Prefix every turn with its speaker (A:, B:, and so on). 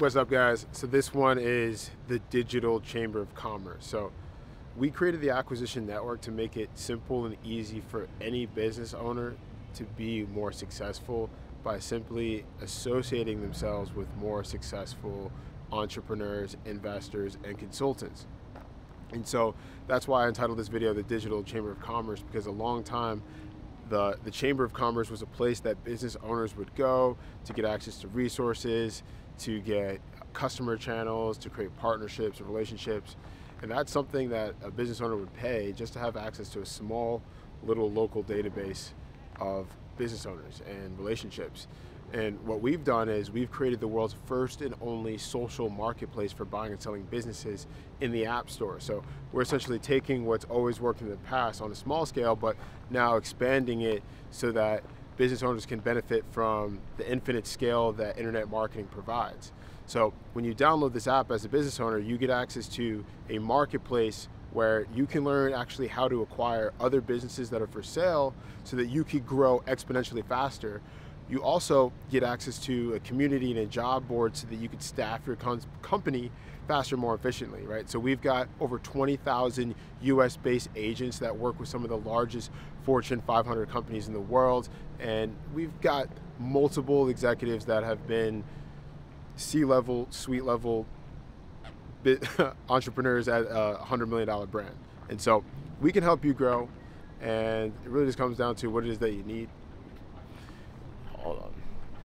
A: What's up guys? So this one is the Digital Chamber of Commerce. So we created the acquisition network to make it simple and easy for any business owner to be more successful by simply associating themselves with more successful entrepreneurs, investors, and consultants. And so that's why I entitled this video the Digital Chamber of Commerce because a long time the, the Chamber of Commerce was a place that business owners would go to get access to resources, to get customer channels, to create partnerships and relationships. And that's something that a business owner would pay just to have access to a small little local database of business owners and relationships. And what we've done is we've created the world's first and only social marketplace for buying and selling businesses in the App Store. So we're essentially taking what's always worked in the past on a small scale, but now expanding it so that business owners can benefit from the infinite scale that internet marketing provides. So when you download this app as a business owner, you get access to a marketplace where you can learn actually how to acquire other businesses that are for sale so that you could grow exponentially faster you also get access to a community and a job board so that you could staff your company faster, more efficiently, right? So we've got over 20,000 US based agents that work with some of the largest Fortune 500 companies in the world. And we've got multiple executives that have been C level, suite level entrepreneurs at a $100 million brand. And so we can help you grow. And it really just comes down to what it is that you need Hold on.